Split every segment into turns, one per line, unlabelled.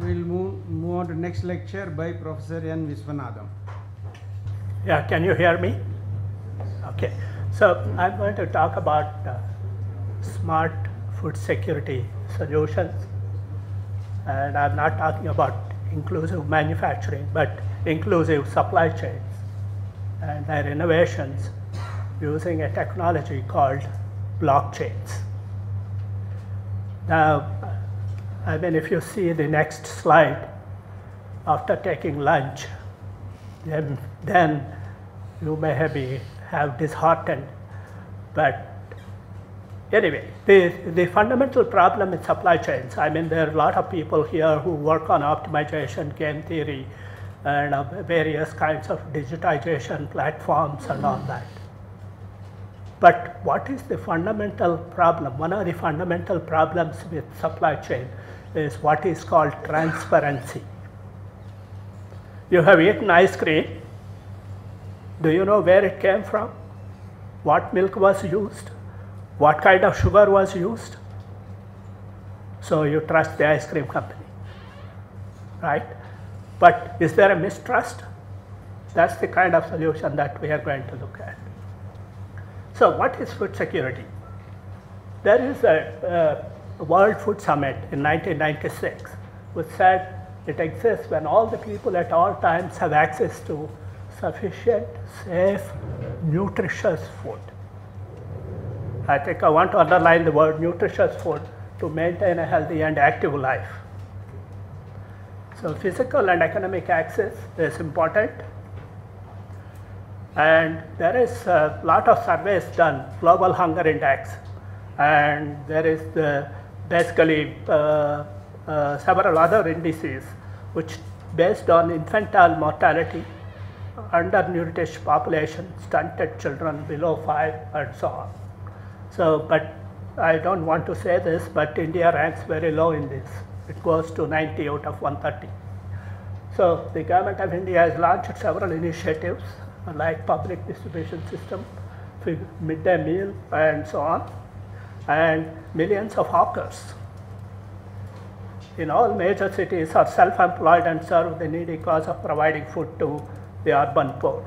We'll move, move on to next lecture by Professor N. Viswanadham.
Yeah, can you hear me? Okay, so I'm going to talk about uh, smart food security solutions. And I'm not talking about inclusive manufacturing, but inclusive supply chains and their innovations using a technology called blockchains. Now, I mean, if you see the next slide, after taking lunch, then, then you may have, be, have disheartened. But anyway, the, the fundamental problem in supply chains, I mean, there are a lot of people here who work on optimization, game theory, and uh, various kinds of digitization platforms and all that. But what is the fundamental problem? One of the fundamental problems with supply chain is what is called transparency. You have eaten ice cream. Do you know where it came from? What milk was used? What kind of sugar was used? So you trust the ice cream company, right? But is there a mistrust? That's the kind of solution that we are going to look at. So what is food security? There is a, World Food Summit in 1996 which said it exists when all the people at all times have access to sufficient, safe, nutritious food. I think I want to underline the word nutritious food to maintain a healthy and active life. So physical and economic access is important. And there is a lot of surveys done, Global Hunger Index, and there is the basically uh, uh, several other indices which based on infantile mortality, undernourished population, stunted children below five, and so on. So, but I don't want to say this, but India ranks very low in this. It goes to 90 out of 130. So the government of India has launched several initiatives like public distribution system, midday meal, and so on, and millions of hawkers in all major cities are self-employed and serve the needy cause of providing food to the urban poor.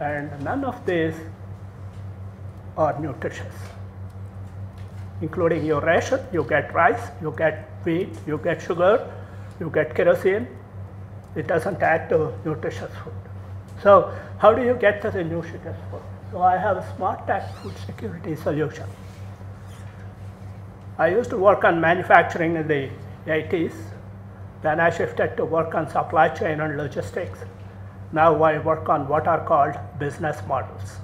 And none of these are nutritious. Including your ration, you get rice, you get wheat, you get sugar, you get kerosene. It doesn't add to nutritious food. So how do you get the nutritious food? So I have a smart tech food security solution. I used to work on manufacturing in the 80s. Then I shifted to work on supply chain and logistics. Now I work on what are called business models.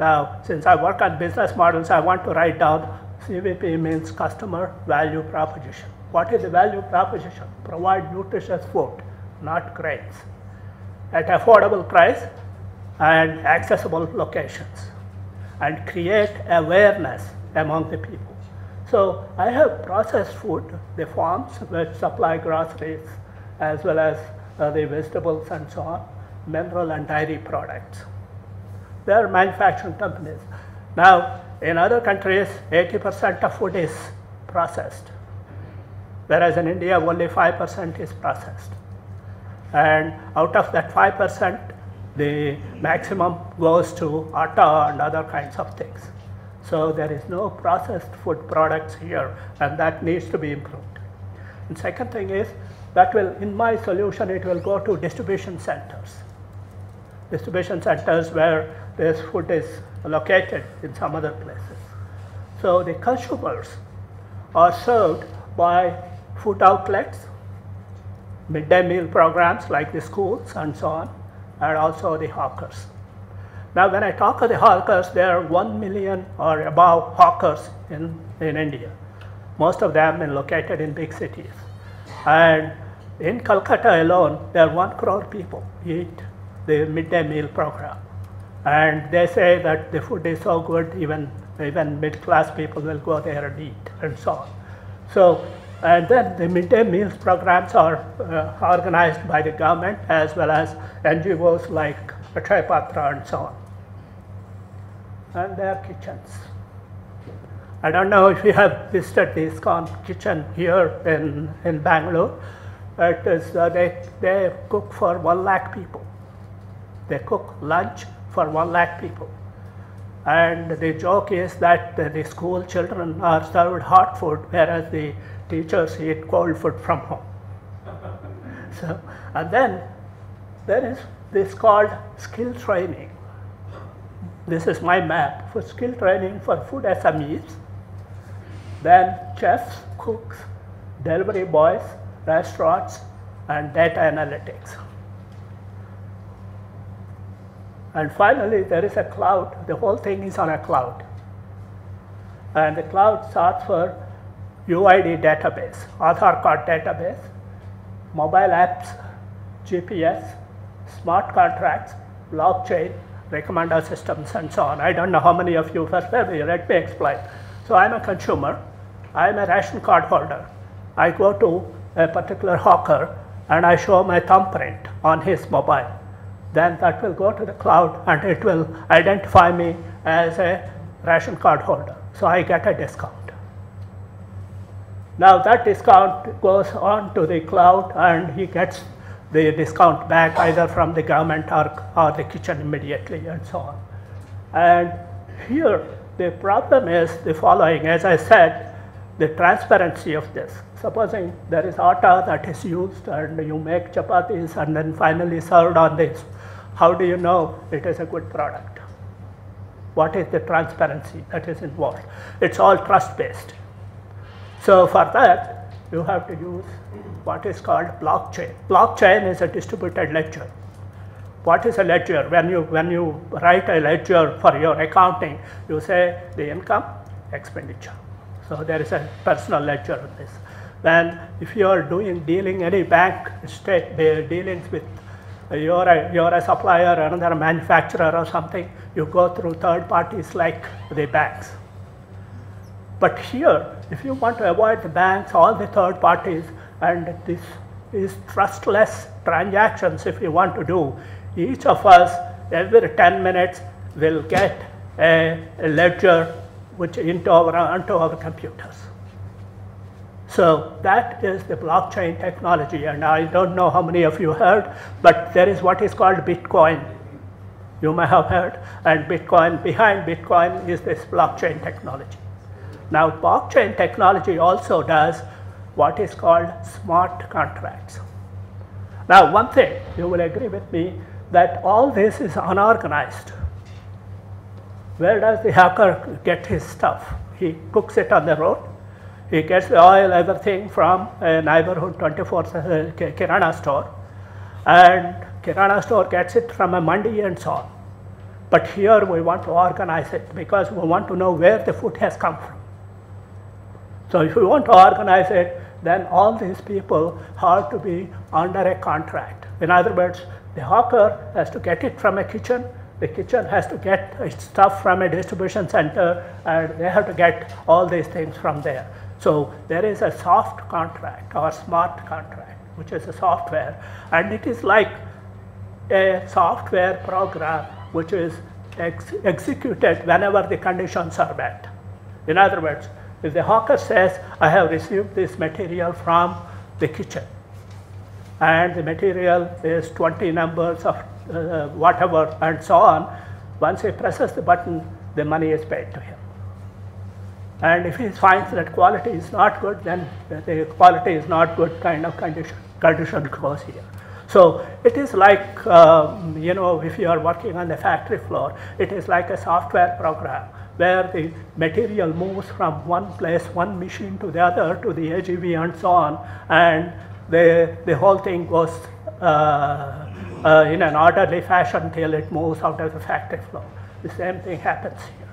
Now, since I work on business models, I want to write down CVP means customer value proposition. What is the value proposition? Provide nutritious food, not grains, at affordable price and accessible locations, and create awareness among the people. So I have processed food, the farms which supply groceries as well as uh, the vegetables and so on, mineral and dairy products. They are manufacturing companies. Now, in other countries, 80% of food is processed, whereas in India, only 5% is processed. And out of that 5%, the maximum goes to atta and other kinds of things. So there is no processed food products here, and that needs to be improved. And second thing is that will, in my solution, it will go to distribution centers. Distribution centers where this food is located in some other places. So the consumers are served by food outlets, midday meal programs like the schools and so on, and also the hawkers. Now, when I talk of the hawkers, there are 1 million or above hawkers in, in India. Most of them are located in big cities. And in Calcutta alone, there are 1 crore people eat the midday meal program. And they say that the food is so good, even, even mid class people will go there and eat, and so on. So, and then the midday meals programs are uh, organized by the government as well as NGOs like Akshaya Patra and so on. And their kitchens. I don't know if you have visited the ISKCON kitchen here in, in Bangalore. It is, uh, they, they cook for one lakh people. They cook lunch for one lakh people. And the joke is that the, school children are served hot food, whereas the teachers eat cold food from home. so, and then there is this called skill training. This is my map for skill training for food SMEs. Then chefs, cooks, delivery boys, restaurants, and data analytics. And finally, there is a cloud. The whole thing is on a cloud. And the cloud starts for UID database, Aadhaar card database, mobile apps, GPS, smart contracts, blockchain, recommender systems, and so on. I don't know how many of you are familiar. Let me explain. So I'm a consumer. I'm a ration card holder. I go to a particular hawker and I show my thumbprint on his mobile. Then that will go to the cloud and it will identify me as a ration card holder. So I get a discount. Now that discount goes on to the cloud and he gets the discount back either from the government or, or the kitchen immediately and so on. And here the problem is the following, as I said, the transparency of this. Supposing there is atta that is used and you make chapatis and then finally served on this, how do you know it is a good product? What is the transparency that is involved? It's all trust based. So for that, you have to use what is called blockchain. Blockchain is a distributed ledger. What is a ledger? When you, when you write a ledger for your accounting, you say the income, expenditure. So there is a personal ledger in this. Then if you are doing dealing any bank state dealings with you're a, you're a supplier, another manufacturer or something, you go through third parties like the banks. But here, if you want to avoid the banks, all the third parties, and this is trustless transactions if you want to do, each of us every 10 minutes will get a, a ledger which into our, into our computers. So that is the blockchain technology, and I don't know how many of you heard, but there is what is called Bitcoin. You may have heard, and Bitcoin, behind Bitcoin is this blockchain technology. Now, blockchain technology also does what is called smart contracts. Now, one thing you will agree with me that all this is unorganized. Where does the hacker get his stuff? He cooks it on the road. He gets the oil, everything from a neighborhood 24 uh, Kirana store. And Kirana store gets it from a mandi and so on. But here we want to organize it because we want to know where the food has come from. So if we want to organize it, then all these people have to be under a contract. In other words, the hawker has to get it from a kitchen, the kitchen has to get its stuff from a distribution center, and they have to get all these things from there. So there is a soft contract or smart contract, which is a software, and it is like a software program which is ex executed whenever the conditions are met. In other words, if the hawker says, I have received this material from the kitchen, and the material is 20 numbers of uh, whatever and so on, once he presses the button, the money is paid to him. And if he finds that quality is not good, then the quality is not good kind of condition, condition goes here. So it is like, um, you know, if you are working on the factory floor, it is like a software program where the material moves from one place, one machine to the other, to the AGV and so on, and the, the whole thing goes uh, uh, in an orderly fashion till it moves out of the factory floor. The same thing happens here.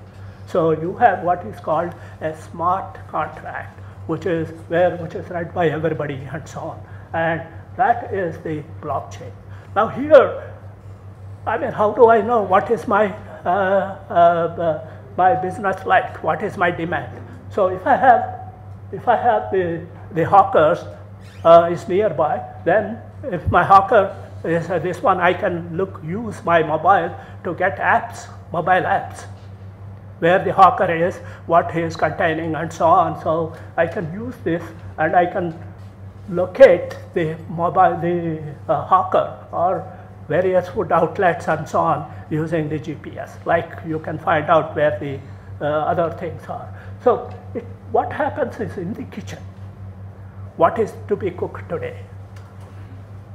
So you have what is called a smart contract, which is where which is read by everybody and so on. And that is the blockchain. Now here, I mean, how do I know what is my uh, uh, my business like? What is my demand? So if I have if I have the the hawkers uh, is nearby, then if my hawker is uh, this one, I can look use my mobile to get apps, mobile apps. Where the hawker is, what he is containing, and so on. So I can use this and I can locate the mobile, the uh, hawker or various food outlets and so on using the GPS. Like you can find out where the uh, other things are. So it, what happens is in the kitchen, what is to be cooked today?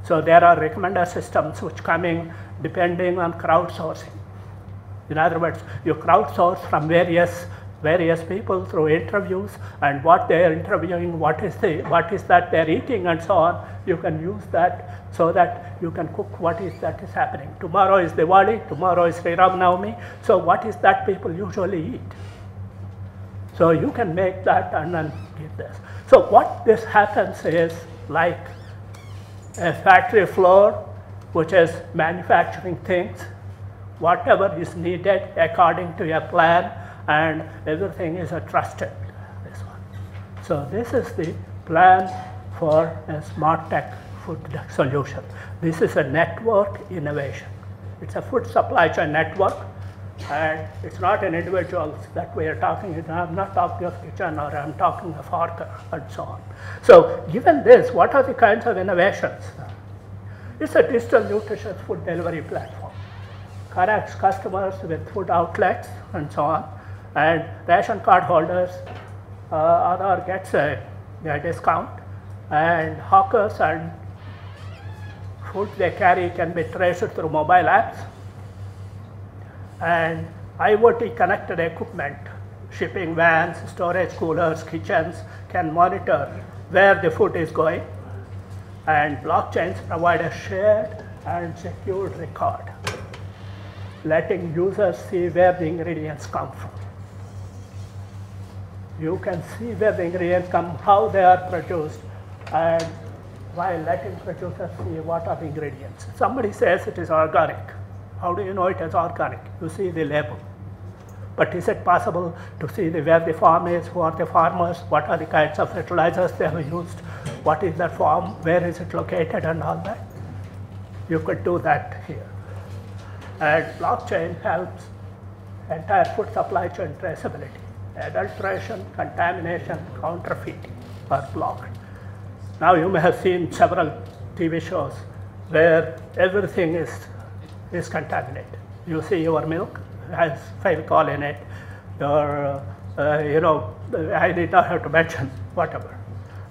So there are recommender systems which coming depending on crowdsourcing. In other words, you crowdsource from various various people through interviews and what they are interviewing, what is the what is that they're eating and so on. You can use that so that you can cook what is that is happening. Tomorrow is Diwali, tomorrow is Sri Ram Navami. So what is that people usually eat? So you can make that and then give this. So what this happens is like a factory floor which is manufacturing things, whatever is needed according to a plan and everything is trusted this one. So this is the plan for a smart tech food solution. This is a network innovation. It's a food supply chain network and it's not an individual that we are talking, I'm not talking of kitchen or I'm talking of hawker and so on. So given this, what are the kinds of innovations? It's a digital nutritious food delivery platform. Connects customers with food outlets and so on. And ration card holders uh, other gets a, a discount. And hawkers and food they carry can be traced through mobile apps and IoT connected equipment, shipping vans, storage coolers, kitchens can monitor where the food is going and blockchains provide a shared and secured record, letting users see where the ingredients come from. You can see where the ingredients come, how they are produced, and while letting producers see what are the ingredients. Somebody says it is organic. How do you know it is organic? You see the label. But is it possible to see the, where the farm is, who are the farmers, what are the kinds of fertilizers they have used, what is that farm, where is it located and all that? You could do that here. And blockchain helps entire food supply chain traceability. Adulteration, contamination, counterfeiting are blocked. Now you may have seen several TV shows where everything is, is contaminated. You see your milk has Fevicol in it, or uh, you know, I did not have to mention whatever.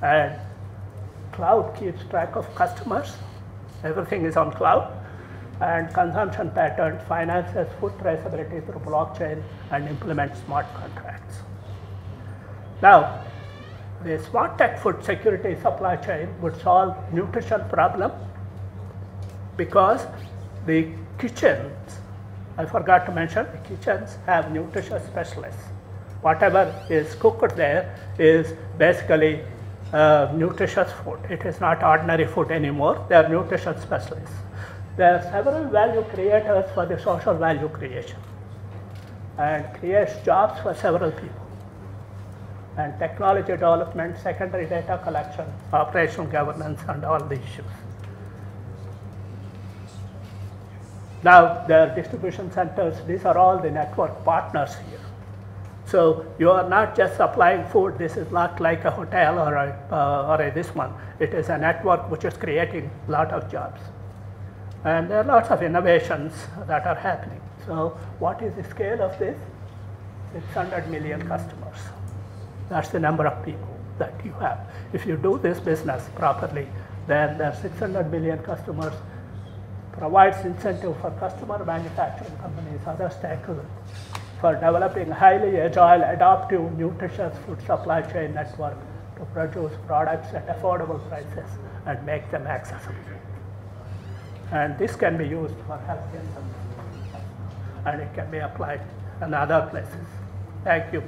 And cloud keeps track of customers. Everything is on cloud. And consumption patterns finances food traceability through blockchain and implement smart contracts. Now, the smart tech food security supply chain would solve nutrition problem because the kitchens, I forgot to mention, the kitchens have nutrition specialists. Whatever is cooked there is basically uh, nutritious food. It is not ordinary food anymore. They are nutrition specialists. There are several value creators for the social value creation and creates jobs for several people. And technology development, secondary data collection, operational governance, and all the issues. Now, there are distribution centers, these are all the network partners here. So you are not just supplying food. This is not like a hotel or a, uh, or a this one. It is a network which is creating a lot of jobs. And there are lots of innovations that are happening. So what is the scale of this? 600 million customers. That's the number of people that you have. If you do this business properly, then there are 600 million customers provides incentive for customer manufacturing companies, other stakeholders for developing highly agile, adaptive, nutritious food supply chain network to produce products at affordable prices and make them accessible. And this can be used for healthcare services, and it can be applied in other places. Thank you.